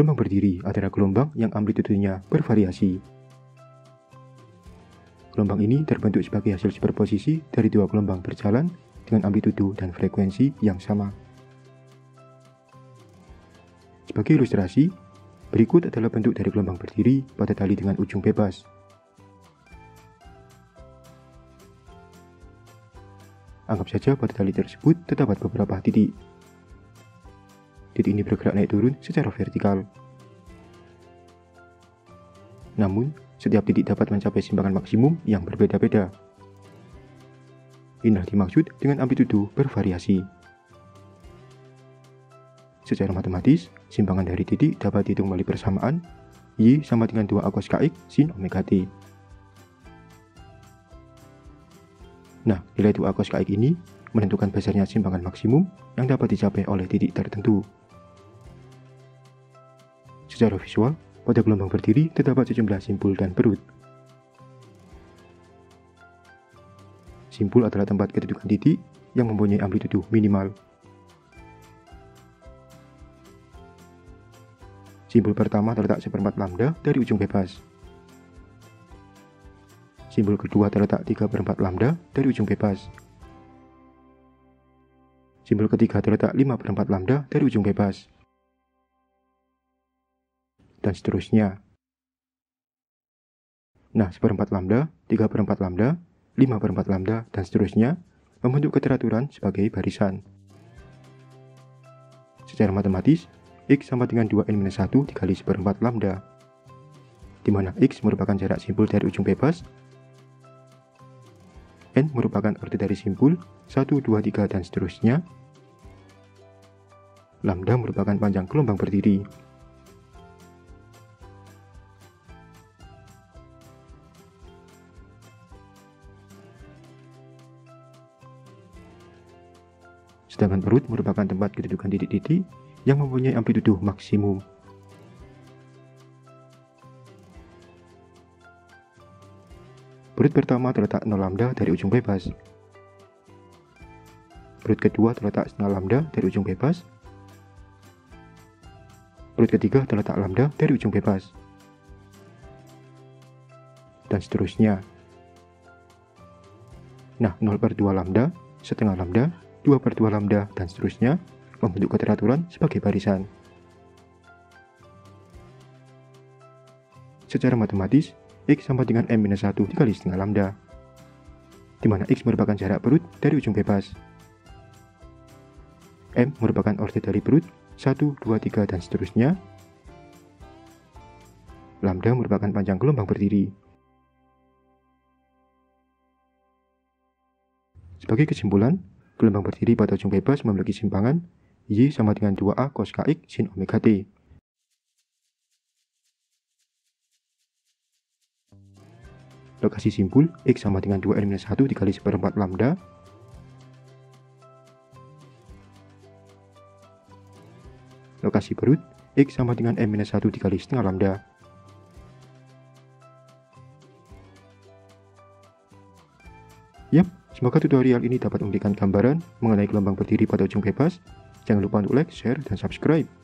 Gelombang berdiri adalah gelombang yang amplitudenya bervariasi. Gelombang ini terbentuk sebagai hasil superposisi dari dua gelombang berjalan dengan amplitudo dan frekuensi yang sama. Sebagai ilustrasi, berikut adalah bentuk dari gelombang berdiri pada tali dengan ujung bebas. Anggap saja pada tali tersebut terdapat beberapa titik. Titik ini bergerak naik turun secara vertikal. Namun, setiap titik dapat mencapai simpangan maksimum yang berbeda-beda. Inilah dimaksud dengan amplitudo bervariasi. Secara matematis, simpangan dari titik dapat dihitung melalui persamaan Y sama dengan 2 A cos KX sin omega T. Nah, nilai 2 A cos KX ini menentukan besarnya simpangan maksimum yang dapat dicapai oleh titik tertentu. Secara visual, pada gelombang berdiri terdapat sejumlah simpul dan perut. Simpul adalah tempat kedudukan titik yang mempunyai amplitudo minimal. Simpul pertama terletak seperempat lambda dari ujung bebas. Simpul kedua terletak 3 per 4 lambda dari ujung bebas. Simpul ketiga terletak 5 per 4 lambda dari ujung bebas dan seterusnya. Nah, seperempat lambda, tiga perempat lambda, lima perempat lambda, dan seterusnya membentuk keteraturan sebagai barisan. Secara matematis, X sama dengan 2N-1 dikali seperempat lambda, di mana X merupakan jarak simpul dari ujung bebas, N merupakan order dari simpul, 1, 2, 3, dan seterusnya, lambda merupakan panjang gelombang berdiri, sedangkan perut merupakan tempat kedudukan titik-titik yang mempunyai amplitudo maksimum. Perut pertama terletak 0 lambda dari ujung bebas. Perut kedua terletak setengah lambda dari ujung bebas. Perut ketiga terletak lambda dari ujung bebas. Dan seterusnya. Nah, 0 per 2 lambda, setengah lambda, 2 per 2 lambda, dan seterusnya membentuk keteraturan sebagai barisan. Secara matematis, X sama dengan M-1 dikali setengah lambda, di mana X merupakan jarak perut dari ujung bebas. M merupakan order dari perut, 1, 2, 3, dan seterusnya. Lambda merupakan panjang gelombang berdiri. Sebagai kesimpulan, Gelombang berdiri pada ujung bebas memiliki simpangan. Y sama dengan 2A cos KX sin omega T. Lokasi simpul X sama dengan 2N-1 dikali seperempat lambda. Lokasi perut X sama dengan M-1 dikali setengah lambda. Yap, semoga tutorial ini dapat memberikan gambaran mengenai gelombang berdiri pada ujung bebas. Jangan lupa untuk like, share, dan subscribe.